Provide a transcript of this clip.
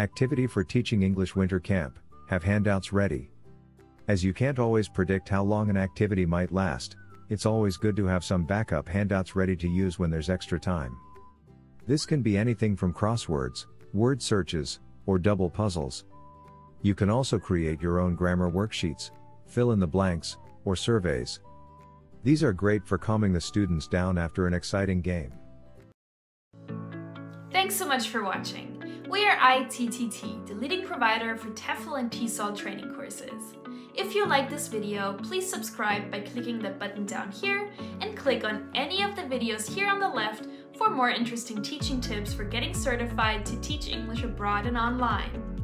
Activity for Teaching English Winter Camp Have handouts ready. As you can't always predict how long an activity might last, it's always good to have some backup handouts ready to use when there's extra time. This can be anything from crosswords, word searches, or double puzzles. You can also create your own grammar worksheets, fill in the blanks, or surveys. These are great for calming the students down after an exciting game. Thanks so much for watching. We are ITTT, the leading provider for TEFL and TESOL training courses. If you like this video, please subscribe by clicking the button down here and click on any of the videos here on the left for more interesting teaching tips for getting certified to teach English abroad and online.